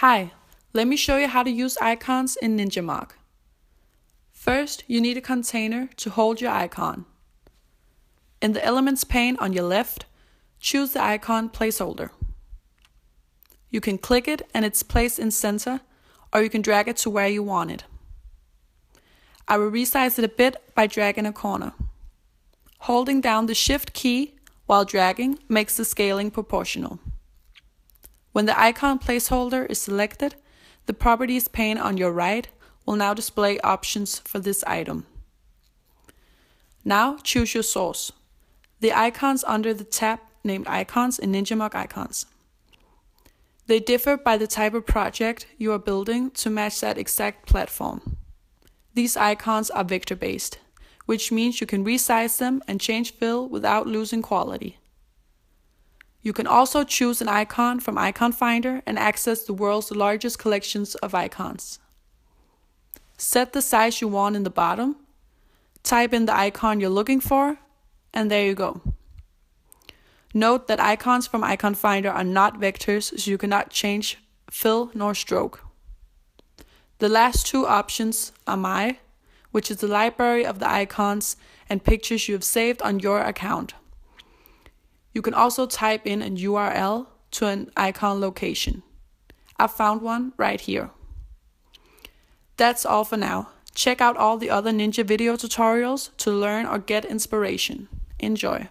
Hi, let me show you how to use icons in NinjaMock. First, you need a container to hold your icon. In the Elements pane on your left, choose the icon placeholder. You can click it and it's placed in center, or you can drag it to where you want it. I will resize it a bit by dragging a corner. Holding down the Shift key while dragging makes the scaling proportional. When the icon placeholder is selected, the Properties pane on your right will now display options for this item. Now choose your source. The icons under the tab named Icons in NinjaMock Icons. They differ by the type of project you are building to match that exact platform. These icons are vector based, which means you can resize them and change fill without losing quality. You can also choose an icon from Iconfinder and access the world's largest collections of icons. Set the size you want in the bottom, type in the icon you're looking for, and there you go. Note that icons from Iconfinder are not vectors, so you cannot change fill nor stroke. The last two options are My, which is the library of the icons and pictures you have saved on your account. You can also type in an URL to an icon location. I found one right here. That's all for now. Check out all the other Ninja video tutorials to learn or get inspiration. Enjoy.